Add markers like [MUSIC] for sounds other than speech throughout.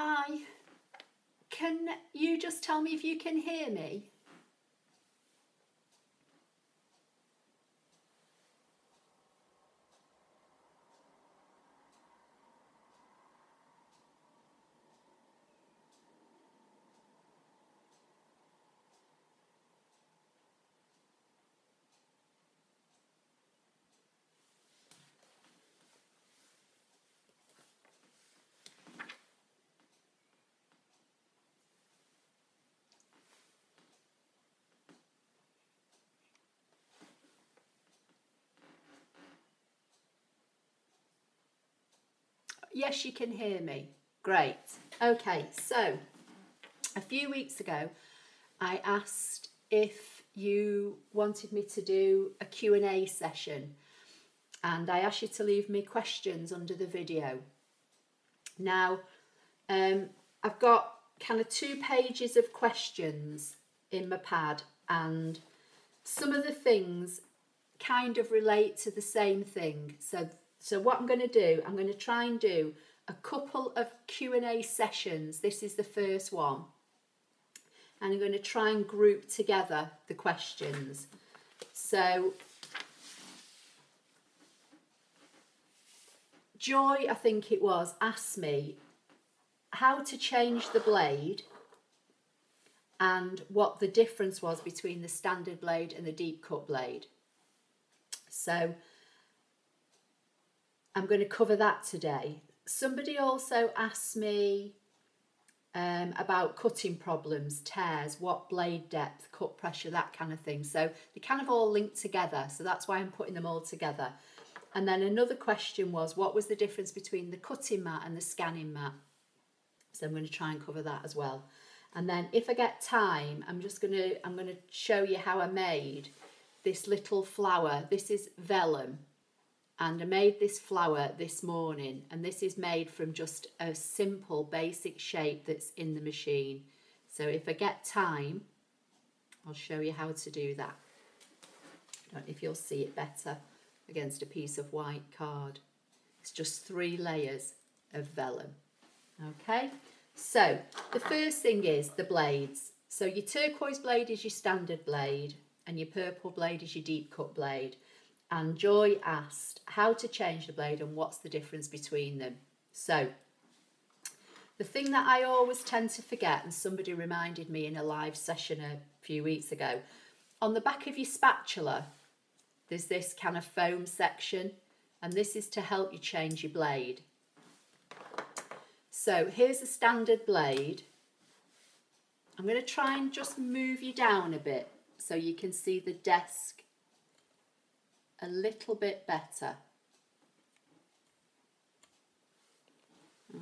Hi. Can you just tell me if you can hear me? Yes, you can hear me. Great. Okay, so a few weeks ago, I asked if you wanted me to do a Q&A session and I asked you to leave me questions under the video. Now, um, I've got kind of two pages of questions in my pad and some of the things kind of relate to the same thing. So so what I'm going to do, I'm going to try and do a couple of Q&A sessions. This is the first one. And I'm going to try and group together the questions. So Joy, I think it was, asked me how to change the blade and what the difference was between the standard blade and the deep cut blade. So I'm going to cover that today. Somebody also asked me um, about cutting problems, tears, what blade depth, cut pressure, that kind of thing. So they kind of all link together. So that's why I'm putting them all together. And then another question was, what was the difference between the cutting mat and the scanning mat? So I'm going to try and cover that as well. And then if I get time, I'm just going to, I'm going to show you how I made this little flower. This is vellum and I made this flower this morning and this is made from just a simple basic shape that's in the machine. So if I get time I'll show you how to do that. I don't know if you'll see it better against a piece of white card. It's just three layers of vellum okay? So the first thing is the blades. So your turquoise blade is your standard blade and your purple blade is your deep cut blade and Joy asked how to change the blade and what's the difference between them. So the thing that I always tend to forget, and somebody reminded me in a live session a few weeks ago, on the back of your spatula, there's this kind of foam section, and this is to help you change your blade. So here's a standard blade. I'm going to try and just move you down a bit so you can see the desk a little bit better.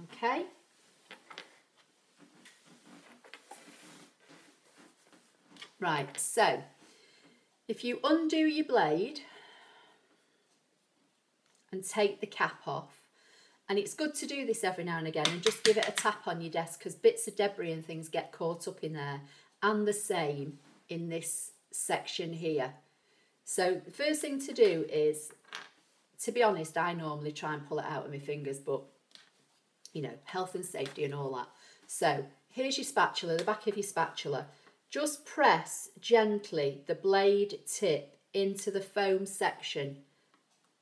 Okay. Right, so if you undo your blade and take the cap off, and it's good to do this every now and again and just give it a tap on your desk because bits of debris and things get caught up in there. And the same in this section here. So the first thing to do is, to be honest, I normally try and pull it out with my fingers, but you know, health and safety and all that. So here's your spatula, the back of your spatula. Just press gently the blade tip into the foam section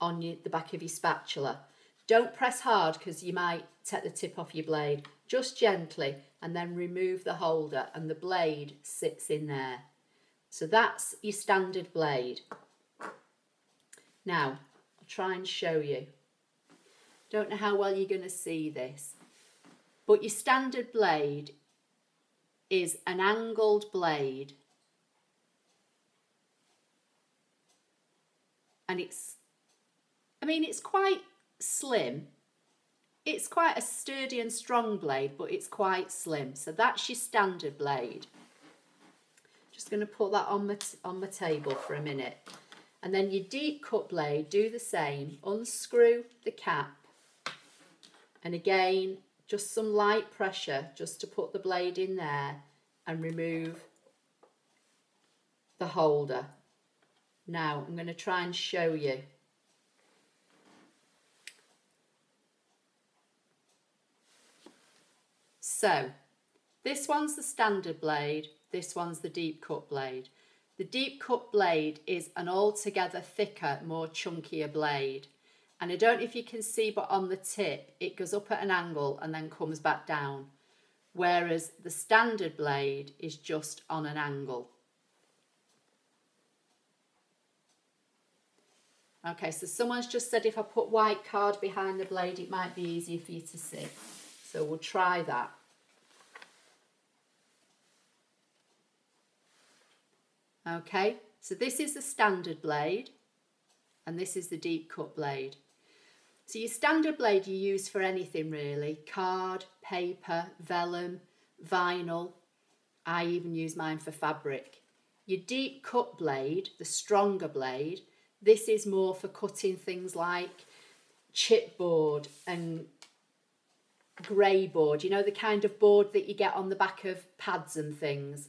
on your, the back of your spatula. Don't press hard because you might take the tip off your blade. Just gently and then remove the holder and the blade sits in there. So that's your standard blade. Now, I'll try and show you. Don't know how well you're going to see this, but your standard blade is an angled blade and it's, I mean, it's quite slim. It's quite a sturdy and strong blade, but it's quite slim. So that's your standard blade. Just going to put that on my, on my table for a minute. And then your deep cut blade, do the same. Unscrew the cap. And again, just some light pressure just to put the blade in there and remove the holder. Now, I'm going to try and show you. So this one's the standard blade, this one's the deep cut blade. The deep cut blade is an altogether thicker, more chunkier blade. And I don't know if you can see, but on the tip, it goes up at an angle and then comes back down. Whereas the standard blade is just on an angle. Okay, so someone's just said if I put white card behind the blade, it might be easier for you to see. So we'll try that. Okay, so this is the standard blade and this is the deep cut blade. So your standard blade you use for anything really, card, paper, vellum, vinyl. I even use mine for fabric. Your deep cut blade, the stronger blade, this is more for cutting things like chipboard and grey board, you know, the kind of board that you get on the back of pads and things.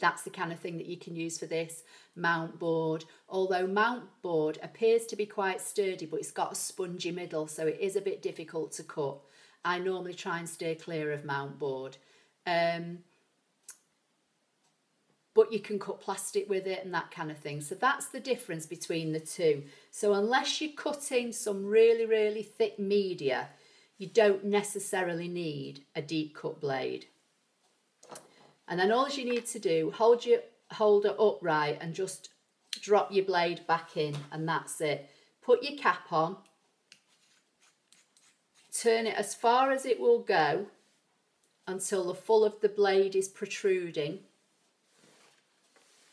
That's the kind of thing that you can use for this mount board. Although mount board appears to be quite sturdy, but it's got a spongy middle, so it is a bit difficult to cut. I normally try and stay clear of mount board. Um, but you can cut plastic with it and that kind of thing. So that's the difference between the two. So unless you're cutting some really, really thick media, you don't necessarily need a deep cut blade. And then all you need to do, hold your holder upright and just drop your blade back in and that's it. Put your cap on, turn it as far as it will go until the full of the blade is protruding.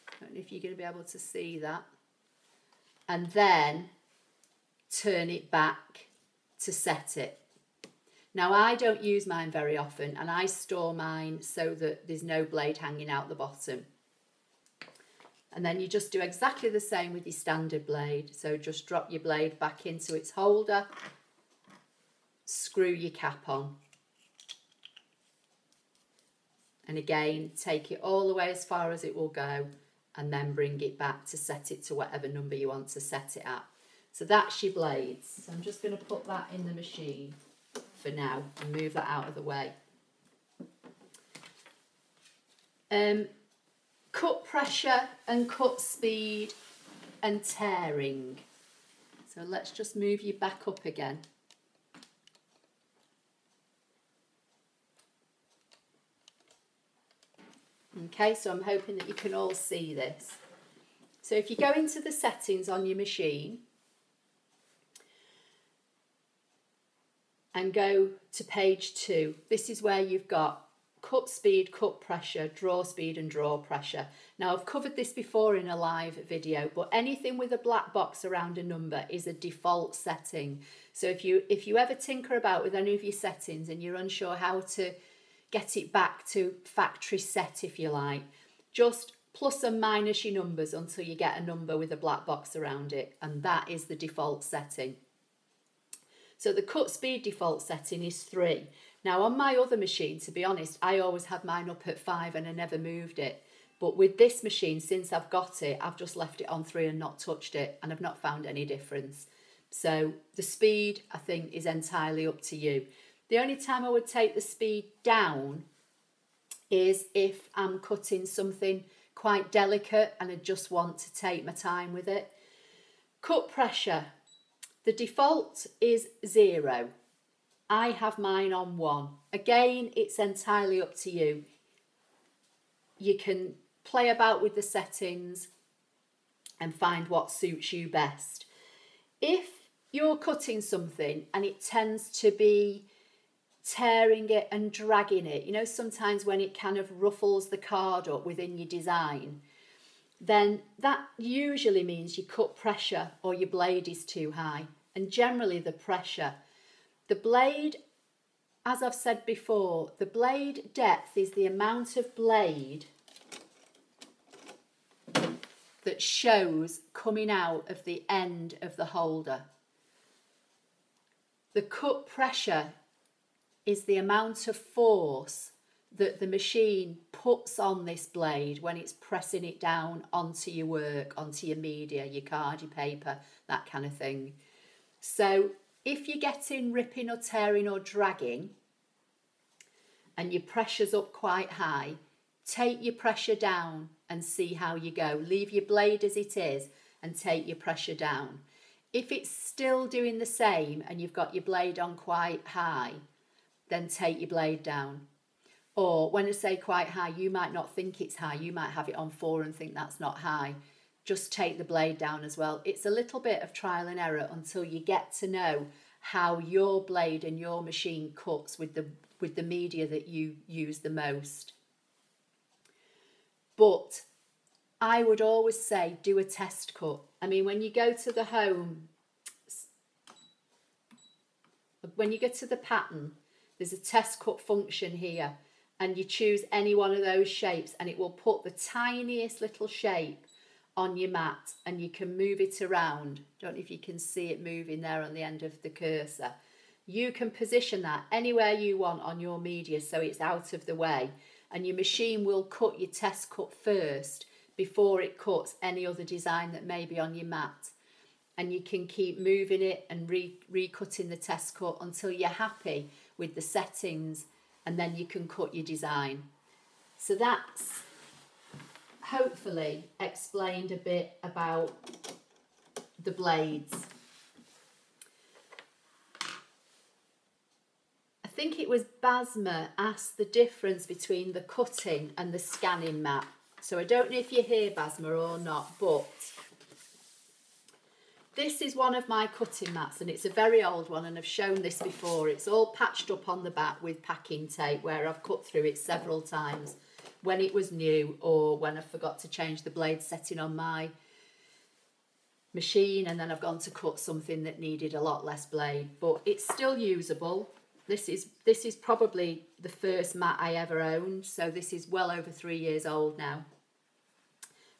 I don't know if you're going to be able to see that. And then turn it back to set it. Now I don't use mine very often and I store mine so that there's no blade hanging out the bottom. And then you just do exactly the same with your standard blade. So just drop your blade back into its holder, screw your cap on. And again, take it all the way as far as it will go and then bring it back to set it to whatever number you want to set it at. So that's your blades. So I'm just going to put that in the machine for now and move that out of the way. Um, cut pressure and cut speed and tearing. So let's just move you back up again. Okay, so I'm hoping that you can all see this. So if you go into the settings on your machine, and go to page two. This is where you've got cut speed, cut pressure, draw speed and draw pressure. Now I've covered this before in a live video, but anything with a black box around a number is a default setting. So if you if you ever tinker about with any of your settings and you're unsure how to get it back to factory set if you like, just plus and minus your numbers until you get a number with a black box around it and that is the default setting. So the cut speed default setting is three. Now on my other machine, to be honest, I always had mine up at five and I never moved it. But with this machine, since I've got it, I've just left it on three and not touched it and I've not found any difference. So the speed, I think, is entirely up to you. The only time I would take the speed down is if I'm cutting something quite delicate and I just want to take my time with it. Cut pressure, the default is zero. I have mine on one. Again, it's entirely up to you. You can play about with the settings and find what suits you best. If you're cutting something and it tends to be tearing it and dragging it, you know, sometimes when it kind of ruffles the card up within your design, then that usually means your cut pressure or your blade is too high and generally the pressure. The blade, as I've said before, the blade depth is the amount of blade that shows coming out of the end of the holder. The cut pressure is the amount of force that the machine puts on this blade when it's pressing it down onto your work, onto your media, your card, your paper, that kind of thing. So if you're getting ripping or tearing or dragging, and your pressure's up quite high, take your pressure down and see how you go. Leave your blade as it is and take your pressure down. If it's still doing the same and you've got your blade on quite high, then take your blade down. Or when I say quite high, you might not think it's high. You might have it on four and think that's not high. Just take the blade down as well. It's a little bit of trial and error until you get to know how your blade and your machine cuts with the with the media that you use the most. But I would always say do a test cut. I mean, when you go to the home, when you get to the pattern, there's a test cut function here and you choose any one of those shapes and it will put the tiniest little shape on your mat and you can move it around. Don't know if you can see it moving there on the end of the cursor. You can position that anywhere you want on your media so it's out of the way and your machine will cut your test cut first before it cuts any other design that may be on your mat. And you can keep moving it and re recutting the test cut until you're happy with the settings and then you can cut your design. So that's hopefully explained a bit about the blades. I think it was Basma asked the difference between the cutting and the scanning mat. So I don't know if you're here, Basma, or not, but this is one of my cutting mats and it's a very old one and I've shown this before. It's all patched up on the back with packing tape where I've cut through it several times when it was new or when I forgot to change the blade setting on my machine and then I've gone to cut something that needed a lot less blade. But it's still usable. This is this is probably the first mat I ever owned so this is well over three years old now.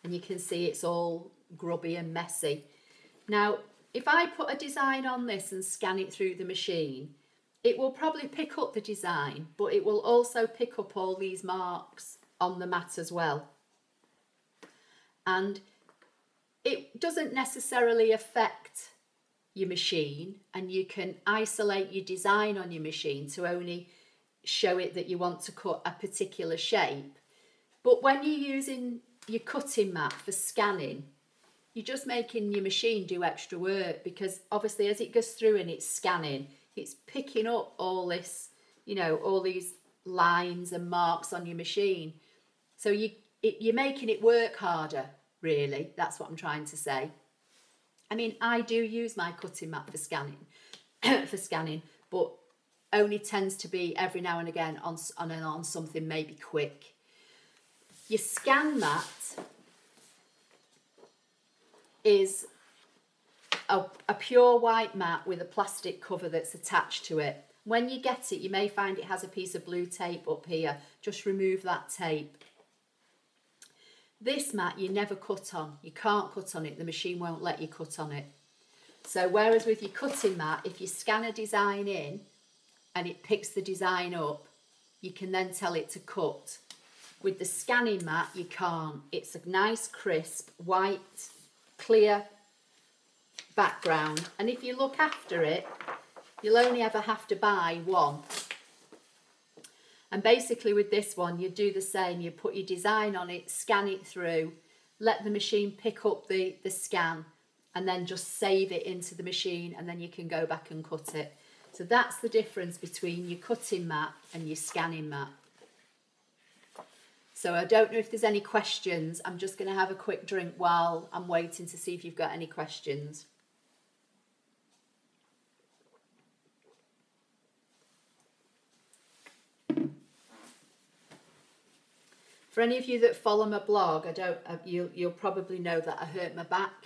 And you can see it's all grubby and messy. Now if I put a design on this and scan it through the machine it will probably pick up the design but it will also pick up all these marks on the mat as well. And it doesn't necessarily affect your machine and you can isolate your design on your machine to only show it that you want to cut a particular shape. But when you're using your cutting mat for scanning, you're just making your machine do extra work because obviously as it goes through and it's scanning, it's picking up all this, you know, all these lines and marks on your machine. So you it, you're making it work harder, really. That's what I'm trying to say. I mean, I do use my cutting mat for scanning, [CLEARS THROAT] for scanning, but only tends to be every now and again on on on something maybe quick. Your scan mat is a, a pure white mat with a plastic cover that's attached to it. When you get it, you may find it has a piece of blue tape up here. Just remove that tape this mat you never cut on. You can't cut on it. The machine won't let you cut on it. So whereas with your cutting mat, if you scan a design in and it picks the design up, you can then tell it to cut. With the scanning mat, you can't. It's a nice, crisp, white, clear background. And if you look after it, you'll only ever have to buy one. And basically with this one, you do the same. You put your design on it, scan it through, let the machine pick up the, the scan and then just save it into the machine and then you can go back and cut it. So that's the difference between your cutting mat and your scanning mat. So I don't know if there's any questions. I'm just going to have a quick drink while I'm waiting to see if you've got any questions. For any of you that follow my blog, I don't. Uh, you you'll probably know that I hurt my back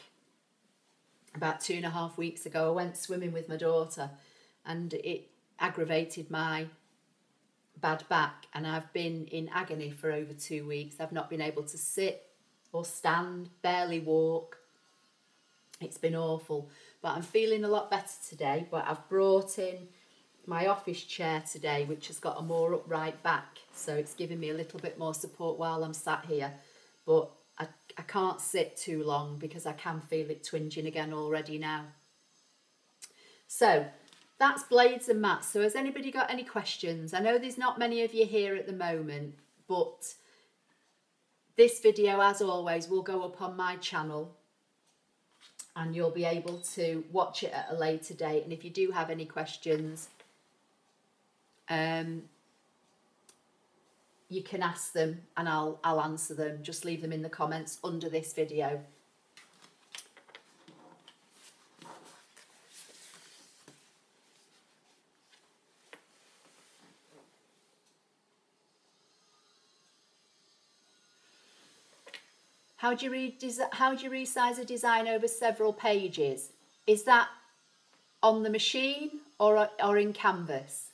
about two and a half weeks ago. I went swimming with my daughter, and it aggravated my bad back, and I've been in agony for over two weeks. I've not been able to sit or stand, barely walk. It's been awful, but I'm feeling a lot better today. But I've brought in my office chair today, which has got a more upright back. So it's giving me a little bit more support while I'm sat here. But I, I can't sit too long because I can feel it twinging again already now. So that's blades and mats. So has anybody got any questions? I know there's not many of you here at the moment, but this video, as always, will go up on my channel and you'll be able to watch it at a later date. And if you do have any questions, um, you can ask them and I'll, I'll answer them. Just leave them in the comments under this video. How do you read? How do you resize a design over several pages? Is that on the machine or or in Canvas?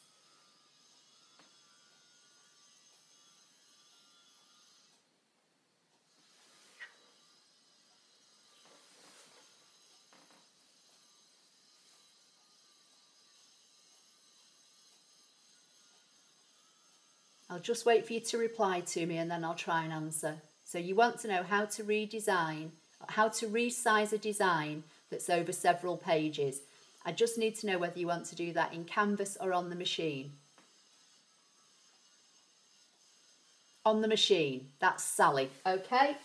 I'll just wait for you to reply to me and then I'll try and answer. So you want to know how to redesign, how to resize a design that's over several pages. I just need to know whether you want to do that in Canvas or on the machine. On the machine, that's Sally, okay?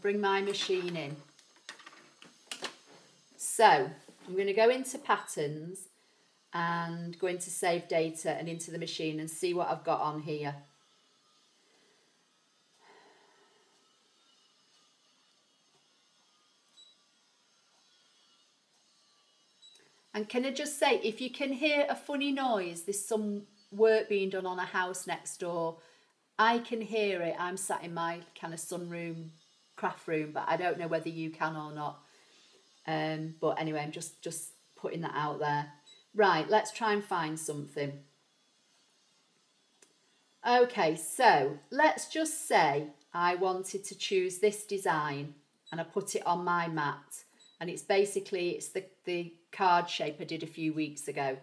bring my machine in. So, I'm going to go into patterns and go into save data and into the machine and see what I've got on here. And can I just say, if you can hear a funny noise, there's some work being done on a house next door. I can hear it. I'm sat in my kind of sunroom, craft room, but I don't know whether you can or not. Um, but anyway, I'm just just putting that out there. Right, let's try and find something. Okay, so let's just say I wanted to choose this design and I put it on my mat and it's basically it's the, the card shape I did a few weeks ago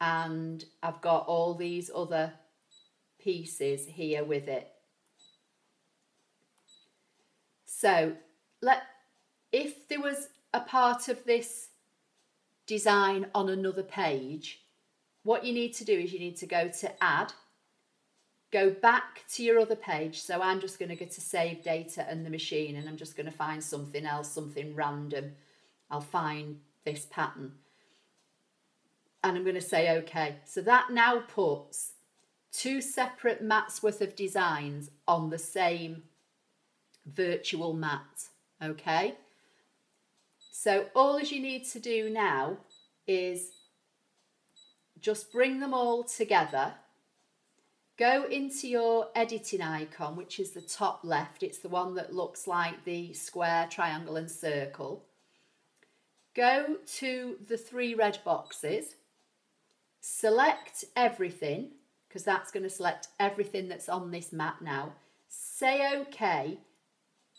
and I've got all these other pieces here with it. So let if there was a part of this design on another page, what you need to do is you need to go to add, go back to your other page. So I'm just going to go to save data and the machine and I'm just going to find something else, something random. I'll find this pattern. And I'm going to say OK. So that now puts two separate mats worth of designs on the same virtual mat. Okay. So all as you need to do now is just bring them all together. Go into your editing icon, which is the top left. It's the one that looks like the square, triangle and circle. Go to the three red boxes. Select everything, because that's going to select everything that's on this mat now. Say OK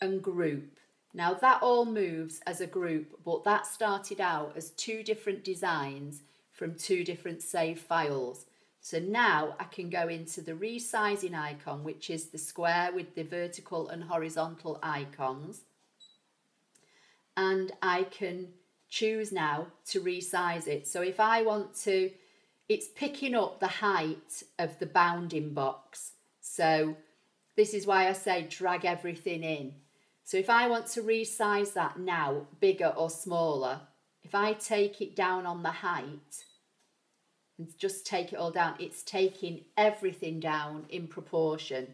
and group. Now that all moves as a group, but that started out as two different designs from two different save files. So now I can go into the resizing icon, which is the square with the vertical and horizontal icons. And I can choose now to resize it. So if I want to, it's picking up the height of the bounding box. So this is why I say drag everything in. So if I want to resize that now, bigger or smaller, if I take it down on the height and just take it all down, it's taking everything down in proportion.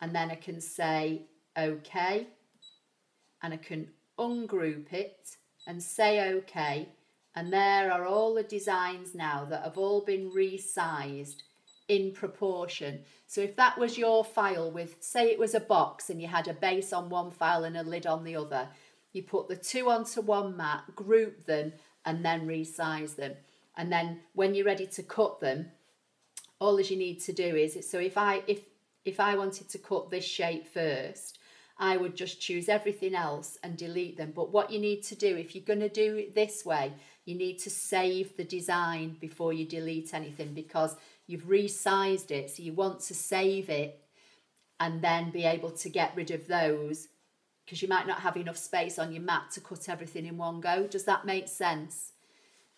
And then I can say, okay, and I can ungroup it and say okay. And there are all the designs now that have all been resized in proportion. So if that was your file with, say it was a box and you had a base on one file and a lid on the other, you put the two onto one mat, group them and then resize them. And then when you're ready to cut them, all as you need to do is, so if I, if, if I wanted to cut this shape first, I would just choose everything else and delete them. But what you need to do, if you're going to do it this way, you need to save the design before you delete anything because you've resized it. So you want to save it and then be able to get rid of those because you might not have enough space on your mat to cut everything in one go. Does that make sense?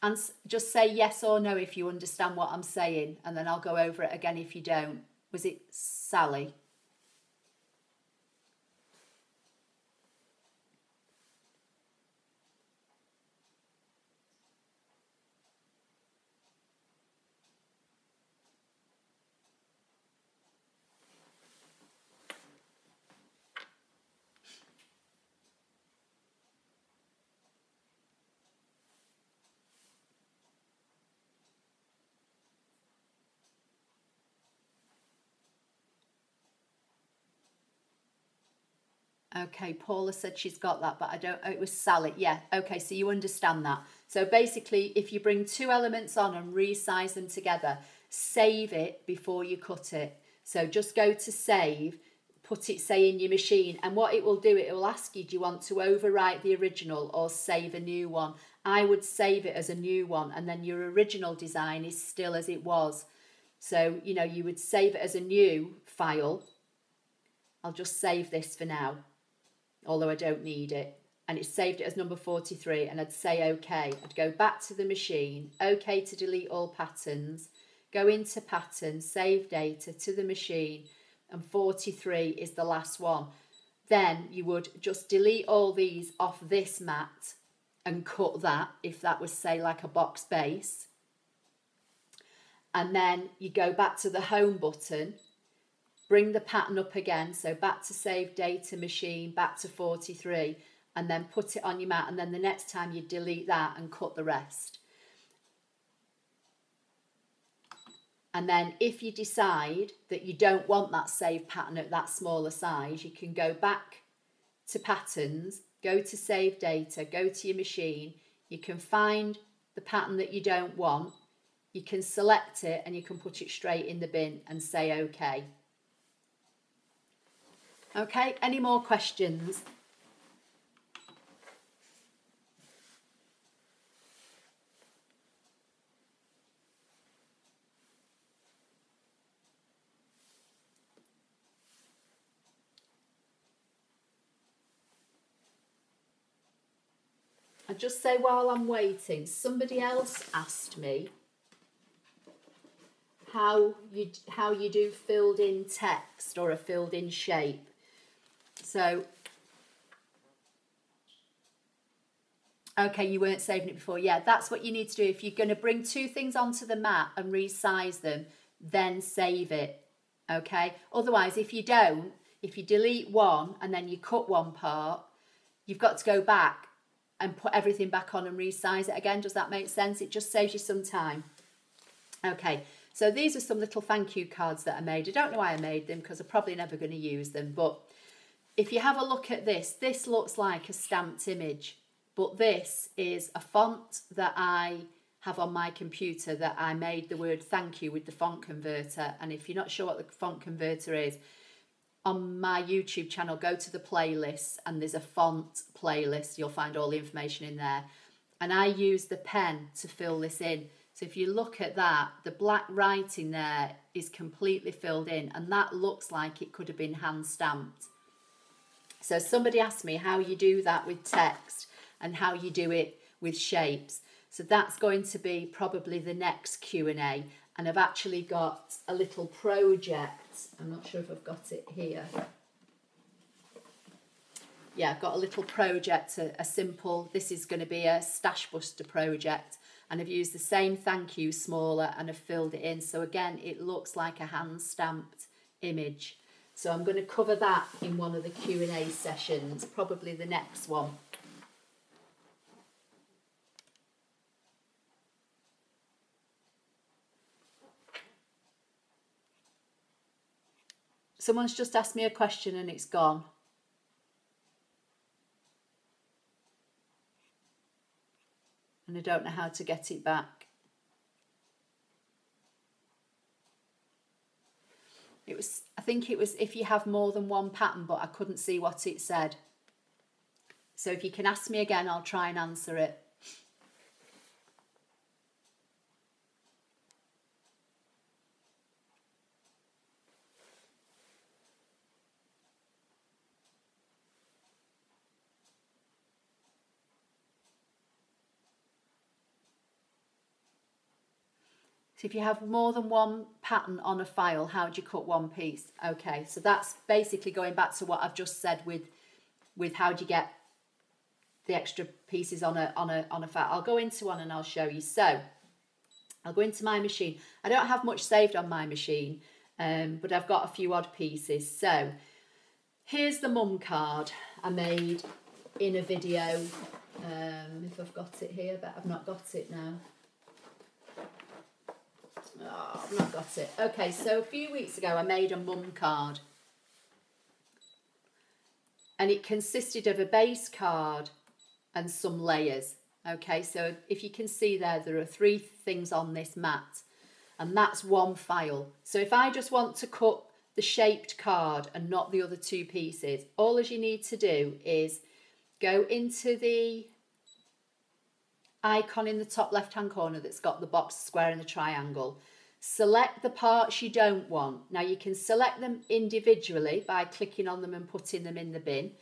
and just say yes or no if you understand what I'm saying, and then I'll go over it again if you don't. Was it Sally? Okay, Paula said she's got that, but I don't, oh, it was Sally. Yeah, okay, so you understand that. So basically, if you bring two elements on and resize them together, save it before you cut it. So just go to save, put it, say, in your machine, and what it will do, it will ask you, do you want to overwrite the original or save a new one? I would save it as a new one, and then your original design is still as it was. So, you know, you would save it as a new file. I'll just save this for now although I don't need it. And it saved it as number 43 and I'd say okay. I'd go back to the machine, okay to delete all patterns, go into patterns, save data to the machine and 43 is the last one. Then you would just delete all these off this mat and cut that if that was say like a box base. And then you go back to the home button bring the pattern up again. So back to save data machine, back to 43, and then put it on your mat. And then the next time you delete that and cut the rest. And then if you decide that you don't want that save pattern at that smaller size, you can go back to patterns, go to save data, go to your machine. You can find the pattern that you don't want. You can select it and you can put it straight in the bin and say okay. Okay, any more questions? I just say while I'm waiting, somebody else asked me how you how you do filled in text or a filled in shape. So, okay, you weren't saving it before. Yeah, that's what you need to do. If you're going to bring two things onto the mat and resize them, then save it. Okay. Otherwise, if you don't, if you delete one and then you cut one part, you've got to go back and put everything back on and resize it again. Does that make sense? It just saves you some time. Okay, so these are some little thank you cards that I made. I don't know why I made them because I'm probably never going to use them, but if you have a look at this, this looks like a stamped image, but this is a font that I have on my computer that I made the word thank you with the font converter. And if you're not sure what the font converter is, on my YouTube channel, go to the playlist and there's a font playlist. You'll find all the information in there. And I use the pen to fill this in. So if you look at that, the black writing there is completely filled in and that looks like it could have been hand stamped. So somebody asked me how you do that with text and how you do it with shapes. So that's going to be probably the next Q&A. And I've actually got a little project. I'm not sure if I've got it here. Yeah, I've got a little project, a, a simple, this is going to be a Stash Buster project. And I've used the same thank you smaller and I've filled it in. So again, it looks like a hand stamped image. So I'm going to cover that in one of the Q&A sessions, probably the next one. Someone's just asked me a question and it's gone. And I don't know how to get it back. It was, think it was if you have more than one pattern, but I couldn't see what it said. So if you can ask me again, I'll try and answer it. If you have more than one pattern on a file, how do you cut one piece? Okay, so that's basically going back to what I've just said with with how do you get the extra pieces on a on a on a file. I'll go into one and I'll show you. So I'll go into my machine. I don't have much saved on my machine, um, but I've got a few odd pieces. So here's the mum card I made in a video. Um, if I've got it here, but I've not got it now. Oh, I've not got it. Okay, so a few weeks ago I made a mum card. And it consisted of a base card and some layers. Okay, so if you can see there, there are three things on this mat. And that's one file. So if I just want to cut the shaped card and not the other two pieces, all as you need to do is go into the icon in the top left hand corner that's got the box, square and the triangle. Select the parts you don't want. Now you can select them individually by clicking on them and putting them in the bin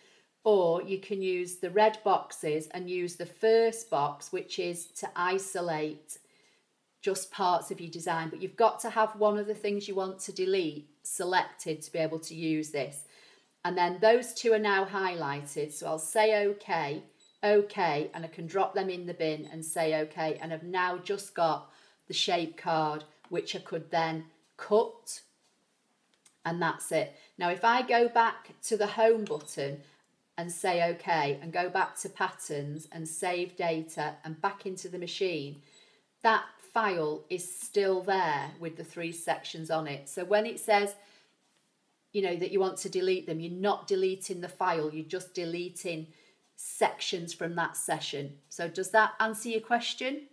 or you can use the red boxes and use the first box which is to isolate just parts of your design but you've got to have one of the things you want to delete selected to be able to use this and then those two are now highlighted so I'll say okay okay and I can drop them in the bin and say okay and I've now just got the shape card which I could then cut and that's it. Now if I go back to the home button and say okay and go back to patterns and save data and back into the machine, that file is still there with the three sections on it. So when it says, you know, that you want to delete them, you're not deleting the file, you're just deleting sections from that session. So does that answer your question?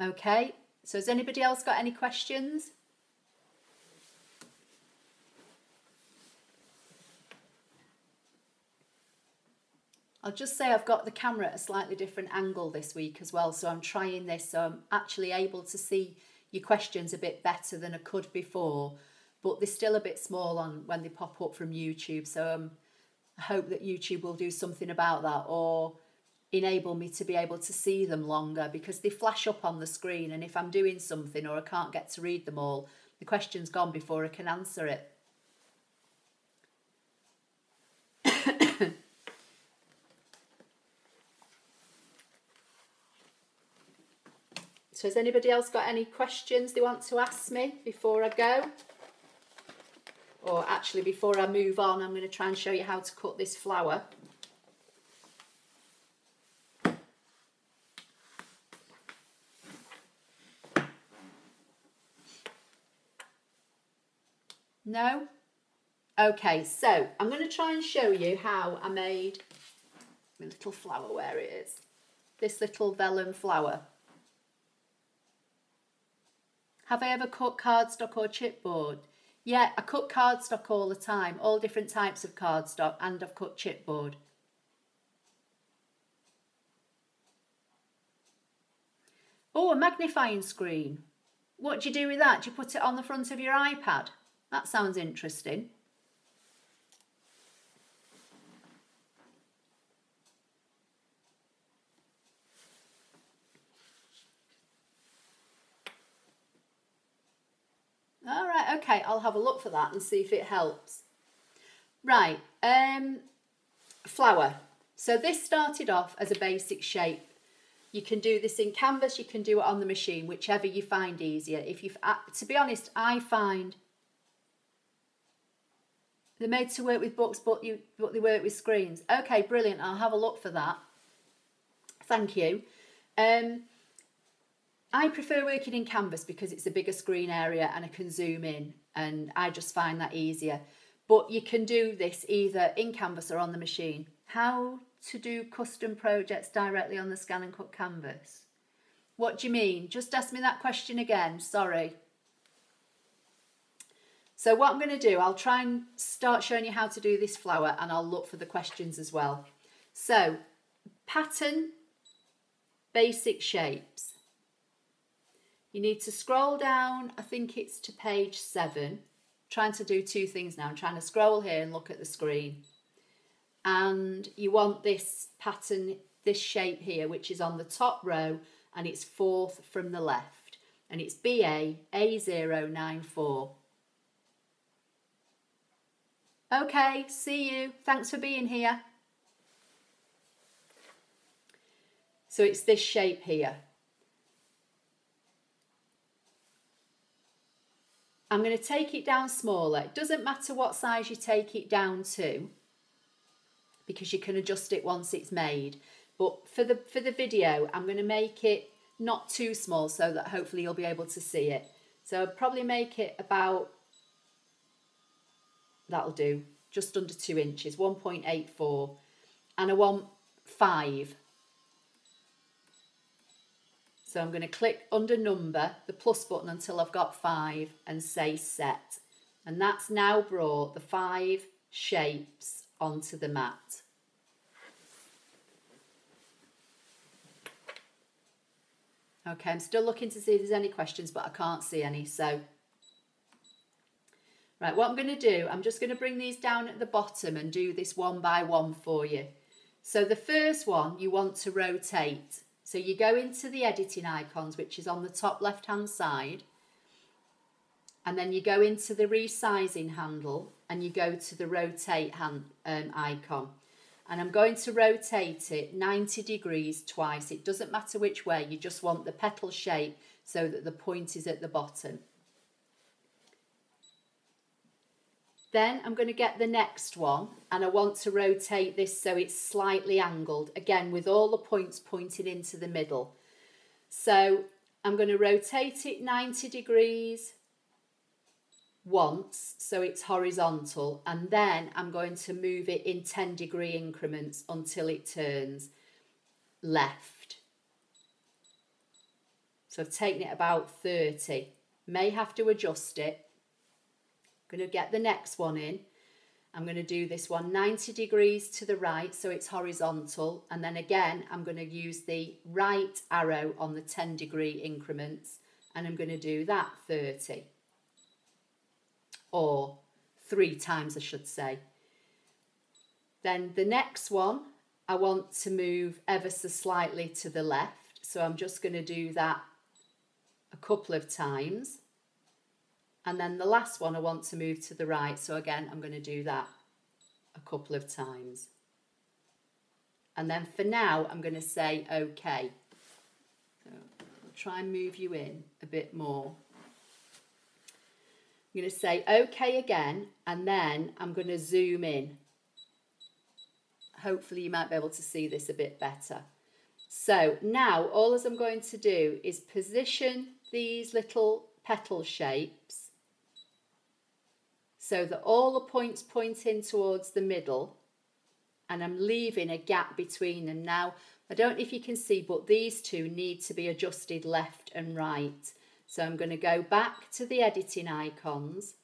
Okay, so has anybody else got any questions? I'll just say I've got the camera at a slightly different angle this week as well, so I'm trying this so I'm actually able to see your questions a bit better than I could before, but they're still a bit small on when they pop up from YouTube, so um, I hope that YouTube will do something about that or enable me to be able to see them longer because they flash up on the screen and if I'm doing something or I can't get to read them all, the question's gone before I can answer it. So has anybody else got any questions they want to ask me before I go? Or actually before I move on, I'm going to try and show you how to cut this flower. No? Okay, so I'm going to try and show you how I made my little flower where it is. This little vellum flower. Have I ever cut cardstock or chipboard? Yeah, I cut cardstock all the time, all different types of cardstock, and I've cut chipboard. Oh, a magnifying screen. What do you do with that? Do you put it on the front of your iPad? That sounds interesting. All right, okay, I'll have a look for that and see if it helps. Right, um, flower. So this started off as a basic shape. You can do this in canvas, you can do it on the machine, whichever you find easier. If you, uh, to be honest, I find they're made to work with books, but you but they work with screens. Okay, brilliant. I'll have a look for that. Thank you. Um, I prefer working in Canvas because it's a bigger screen area and I can zoom in and I just find that easier. But you can do this either in Canvas or on the machine. How to do custom projects directly on the ScanNCut canvas? What do you mean? Just ask me that question again, sorry. So what I'm going to do, I'll try and start showing you how to do this flower and I'll look for the questions as well. So pattern, basic shapes. You need to scroll down, I think it's to page seven. trying to do two things now. I'm trying to scroll here and look at the screen. And you want this pattern, this shape here, which is on the top row and it's fourth from the left. And it's BA A094. Okay, see you. Thanks for being here. So it's this shape here. I'm going to take it down smaller. It doesn't matter what size you take it down to because you can adjust it once it's made. But for the for the video, I'm going to make it not too small so that hopefully you'll be able to see it. So I'll probably make it about, that'll do, just under two inches, 1.84. And I want five. So I'm going to click under number, the plus button until I've got five and say set. And that's now brought the five shapes onto the mat. Okay, I'm still looking to see if there's any questions, but I can't see any. So, right, what I'm going to do, I'm just going to bring these down at the bottom and do this one by one for you. So the first one you want to rotate. So you go into the editing icons, which is on the top left-hand side, and then you go into the resizing handle and you go to the rotate hand, um, icon and I'm going to rotate it 90 degrees twice. It doesn't matter which way, you just want the petal shape so that the point is at the bottom. Then I'm going to get the next one and I want to rotate this so it's slightly angled, again with all the points pointing into the middle. So I'm going to rotate it 90 degrees, once so it's horizontal and then I'm going to move it in 10 degree increments until it turns left. So I've taken it about 30. May have to adjust it. I'm going to get the next one in. I'm going to do this one 90 degrees to the right so it's horizontal and then again I'm going to use the right arrow on the 10 degree increments and I'm going to do that 30 or three times I should say. Then the next one, I want to move ever so slightly to the left. So I'm just going to do that a couple of times. And then the last one I want to move to the right. So again, I'm going to do that a couple of times. And then for now, I'm going to say okay. So I'll try and move you in a bit more. I'm going to say OK again, and then I'm going to zoom in. Hopefully you might be able to see this a bit better. So now all as I'm going to do is position these little petal shapes so that all the points point in towards the middle and I'm leaving a gap between them. Now, I don't know if you can see, but these two need to be adjusted left and right. So I'm going to go back to the editing icons,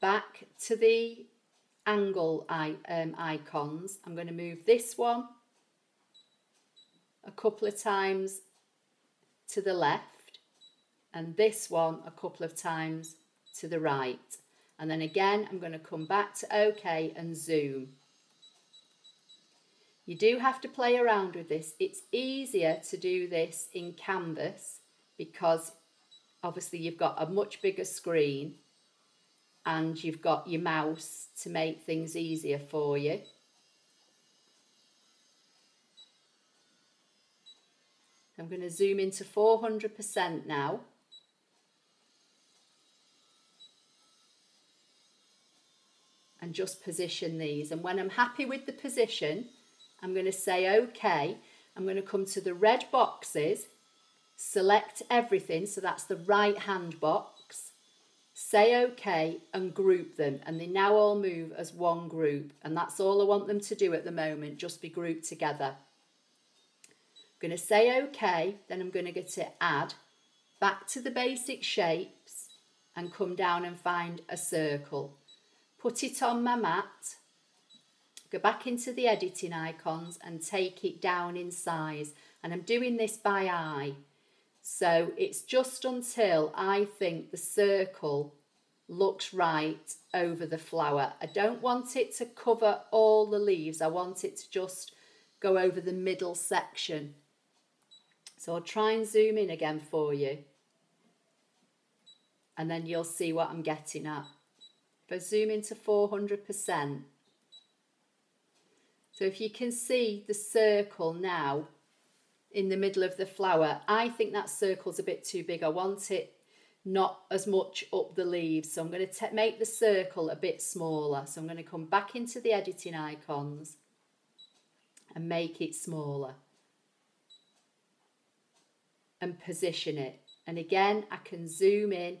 back to the angle um, icons. I'm going to move this one a couple of times to the left and this one a couple of times to the right. And then again, I'm going to come back to OK and zoom. You do have to play around with this. It's easier to do this in Canvas because obviously you've got a much bigger screen and you've got your mouse to make things easier for you. I'm going to zoom into 400% now. And just position these. And when I'm happy with the position, I'm going to say OK. I'm going to come to the red boxes select everything, so that's the right hand box, say OK and group them and they now all move as one group and that's all I want them to do at the moment, just be grouped together. I'm going to say OK, then I'm going to get to add, back to the basic shapes and come down and find a circle. Put it on my mat, go back into the editing icons and take it down in size and I'm doing this by eye. So it's just until I think the circle looks right over the flower. I don't want it to cover all the leaves. I want it to just go over the middle section. So I'll try and zoom in again for you. And then you'll see what I'm getting at. If zoom into 400%, so if you can see the circle now in the middle of the flower, I think that circle's a bit too big. I want it not as much up the leaves. So I'm going to make the circle a bit smaller. So I'm going to come back into the editing icons and make it smaller and position it. And again, I can zoom in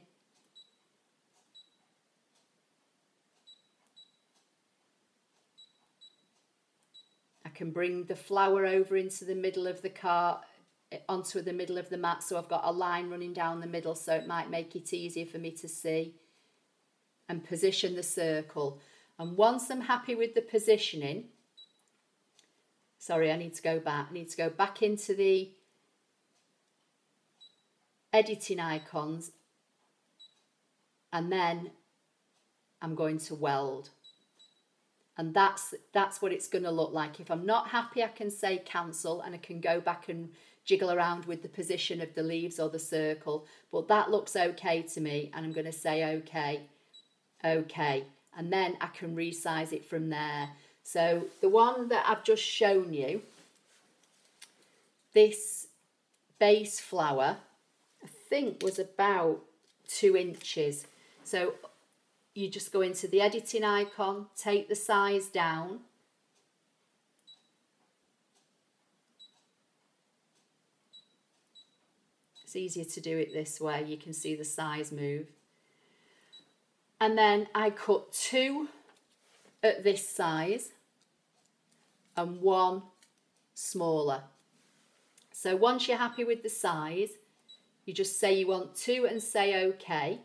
can bring the flower over into the middle of the card eh, onto the middle of the mat so I've got a line running down the middle so it might make it easier for me to see and position the circle. And once I'm happy with the positioning sorry I need to go back I need to go back into the editing icons and then I'm going to weld and that's that's what it's going to look like if I'm not happy I can say cancel and I can go back and jiggle around with the position of the leaves or the circle. But that looks okay to me and I'm going to say okay, okay. And then I can resize it from there. So the one that I've just shown you, this base flower, I think was about two inches. So you just go into the editing icon, take the size down, It's easier to do it this way. You can see the size move. And then I cut two at this size and one smaller. So once you're happy with the size, you just say you want two and say OK.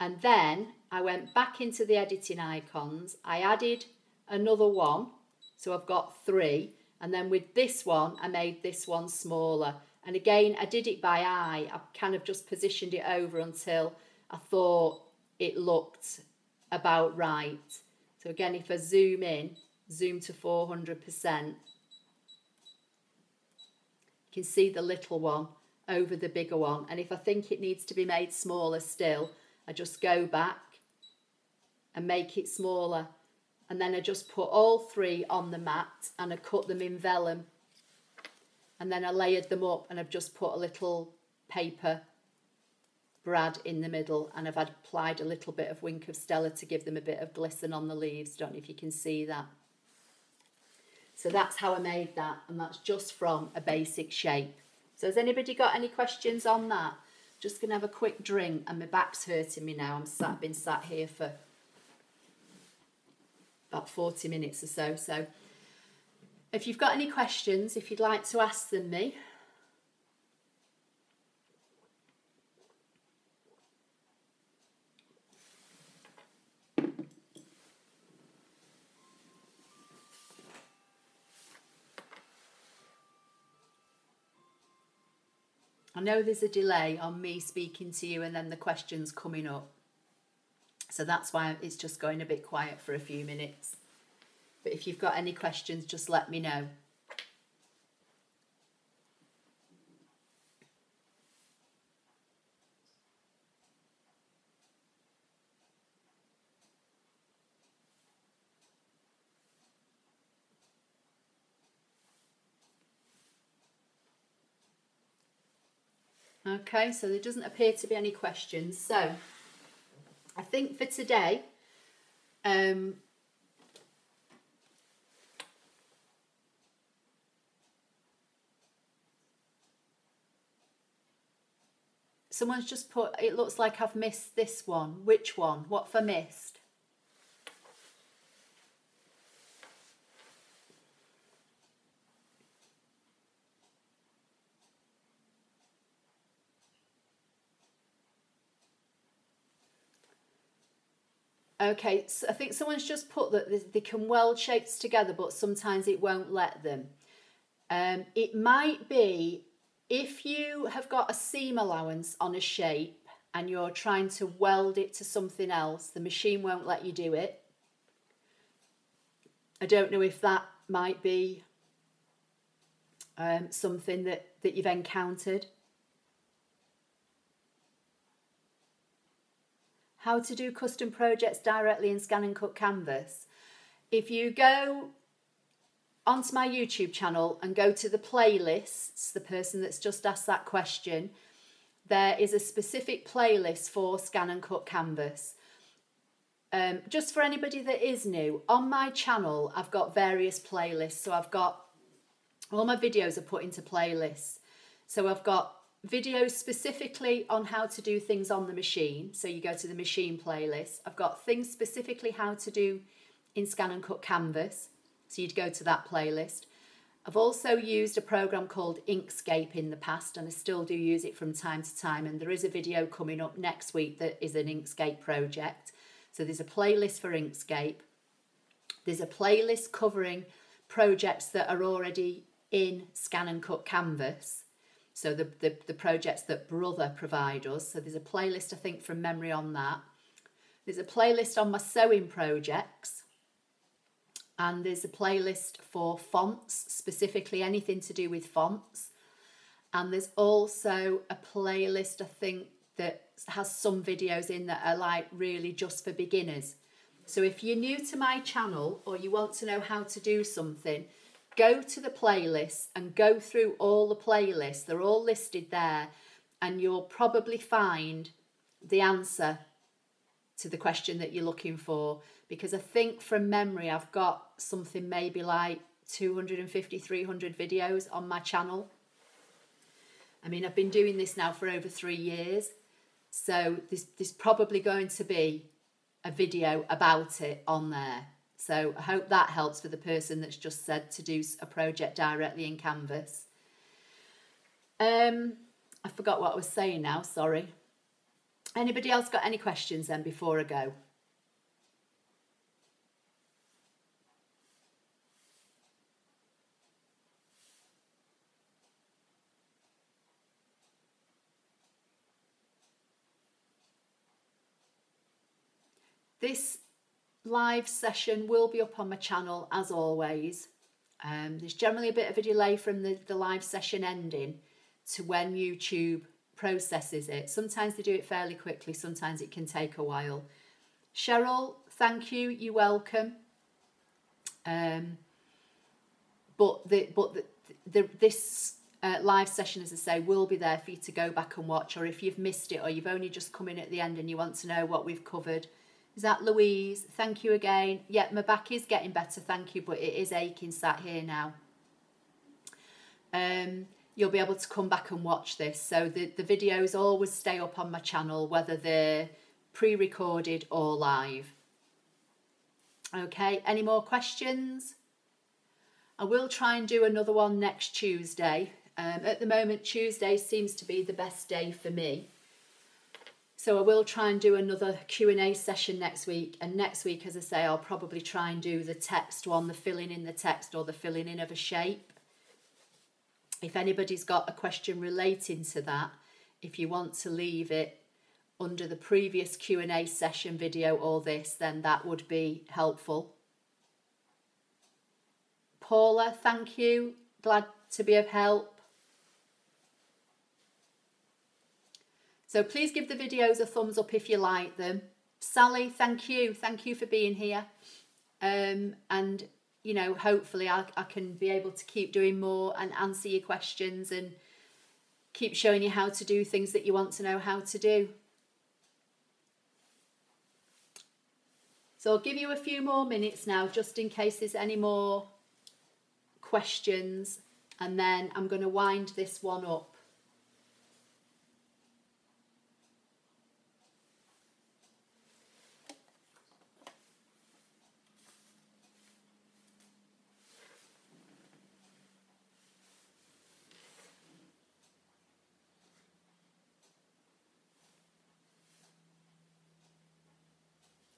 And then I went back into the editing icons. I added another one. So I've got three. And then with this one, I made this one smaller. And again, I did it by eye. I kind of just positioned it over until I thought it looked about right. So again, if I zoom in, zoom to 400%, you can see the little one over the bigger one. And if I think it needs to be made smaller still, I just go back and make it smaller. And then I just put all three on the mat and I cut them in vellum and then I layered them up and I've just put a little paper brad in the middle and I've applied a little bit of Wink of Stella to give them a bit of glisten on the leaves. Don't know if you can see that. So that's how I made that and that's just from a basic shape. So has anybody got any questions on that? Just to have a quick drink and my back's hurting me now. I'm sat, been sat here for about 40 minutes or so. So if you've got any questions, if you'd like to ask them me, I know there's a delay on me speaking to you and then the questions coming up. So that's why it's just going a bit quiet for a few minutes. But if you've got any questions, just let me know. Okay, so there doesn't appear to be any questions. So I think for today, um, Someone's just put, it looks like I've missed this one. Which one? What for missed? Okay, so I think someone's just put that they can weld shapes together, but sometimes it won't let them. Um, it might be if you have got a seam allowance on a shape and you're trying to weld it to something else, the machine won't let you do it. I don't know if that might be um, something that, that you've encountered. How to do custom projects directly in ScanNCut Canvas. If you go onto my YouTube channel and go to the playlists, the person that's just asked that question, there is a specific playlist for ScanNCut Canvas. Um, just for anybody that is new, on my channel, I've got various playlists. So I've got all my videos are put into playlists. So I've got videos specifically on how to do things on the machine. So you go to the machine playlist. I've got things specifically how to do in ScanNCut Canvas. So you'd go to that playlist. I've also used a program called Inkscape in the past and I still do use it from time to time. And there is a video coming up next week that is an Inkscape project. So there's a playlist for Inkscape. There's a playlist covering projects that are already in ScanNCut Canvas. So the, the, the projects that Brother provide us. So there's a playlist, I think, from memory on that. There's a playlist on my sewing projects. And there's a playlist for fonts, specifically anything to do with fonts. And there's also a playlist, I think, that has some videos in that are like really just for beginners. So if you're new to my channel or you want to know how to do something, go to the playlist and go through all the playlists. They're all listed there, and you'll probably find the answer to the question that you're looking for. Because I think from memory, I've got something maybe like 250, 300 videos on my channel. I mean, I've been doing this now for over three years, so there's, there's probably going to be a video about it on there. So I hope that helps for the person that's just said to do a project directly in Canvas. Um, I forgot what I was saying now, sorry. Anybody else got any questions then before I go? This live session will be up on my channel as always. Um, there's generally a bit of a delay from the, the live session ending to when YouTube processes it. Sometimes they do it fairly quickly, sometimes it can take a while. Cheryl, thank you, you're welcome. Um, but the, but the, the, this uh, live session, as I say, will be there for you to go back and watch, or if you've missed it or you've only just come in at the end and you want to know what we've covered, is that Louise? Thank you again. Yeah, my back is getting better, thank you, but it is aching sat here now. Um, you'll be able to come back and watch this. So the, the videos always stay up on my channel, whether they're pre-recorded or live. Okay, any more questions? I will try and do another one next Tuesday. Um, at the moment, Tuesday seems to be the best day for me. So I will try and do another Q&A session next week. And next week, as I say, I'll probably try and do the text one, the filling in the text or the filling in of a shape. If anybody's got a question relating to that, if you want to leave it under the previous Q&A session video or this, then that would be helpful. Paula, thank you. Glad to be of help. So please give the videos a thumbs up if you like them. Sally, thank you. Thank you for being here. Um, and, you know, hopefully I, I can be able to keep doing more and answer your questions and keep showing you how to do things that you want to know how to do. So I'll give you a few more minutes now just in case there's any more questions and then I'm going to wind this one up.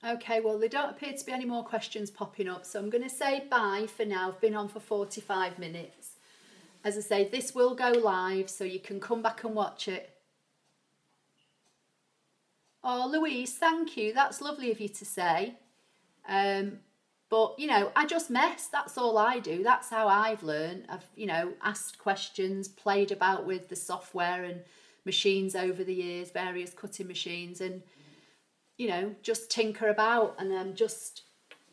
Okay, well, there don't appear to be any more questions popping up, so I'm going to say bye for now. I've been on for 45 minutes. as I say, this will go live so you can come back and watch it. Oh, Louise, thank you. That's lovely of you to say. Um, but, you know, I just mess. That's all I do. That's how I've learned. I've, you know, asked questions, played about with the software and machines over the years, various cutting machines, and, you know, just tinker about. And I'm just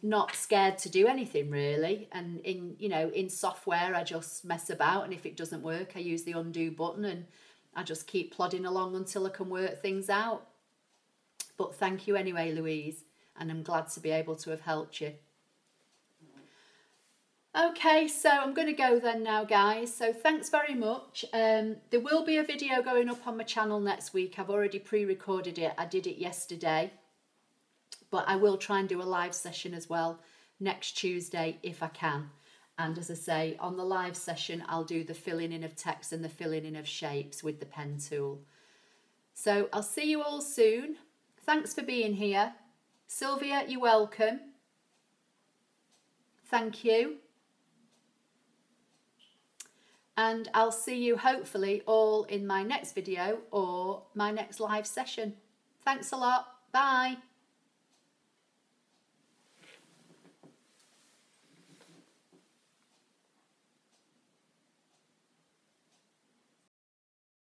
not scared to do anything really and in you know in software i just mess about and if it doesn't work i use the undo button and i just keep plodding along until i can work things out but thank you anyway louise and i'm glad to be able to have helped you okay so i'm going to go then now guys so thanks very much um there will be a video going up on my channel next week i've already pre-recorded it i did it yesterday but I will try and do a live session as well next Tuesday if I can. And as I say, on the live session, I'll do the filling in of text and the filling in of shapes with the pen tool. So I'll see you all soon. Thanks for being here. Sylvia, you're welcome. Thank you. And I'll see you hopefully all in my next video or my next live session. Thanks a lot. Bye.